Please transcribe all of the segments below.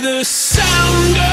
the. Sound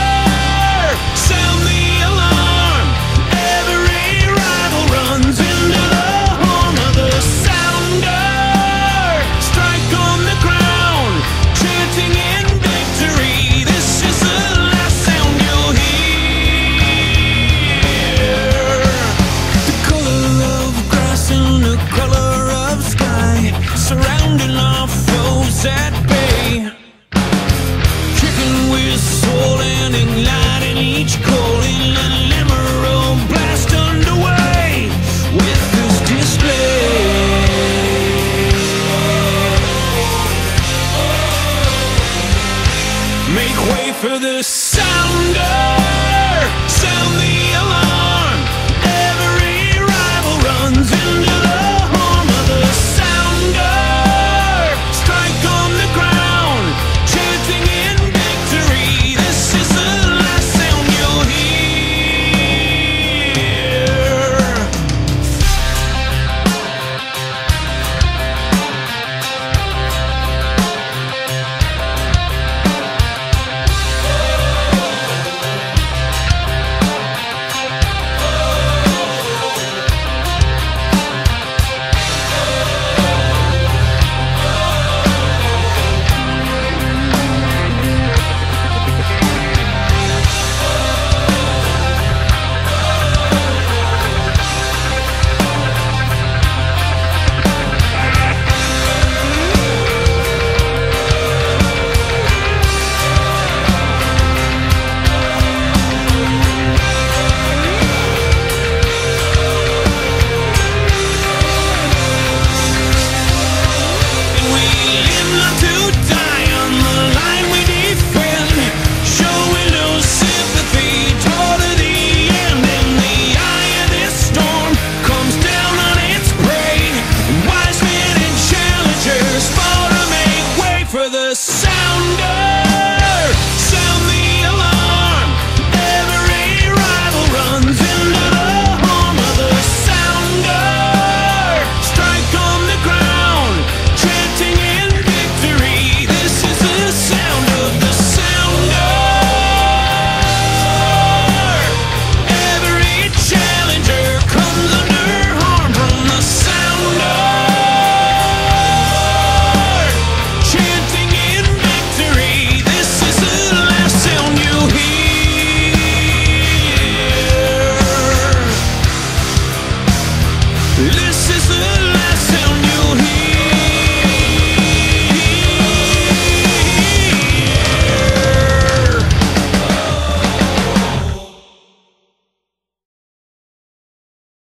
This is the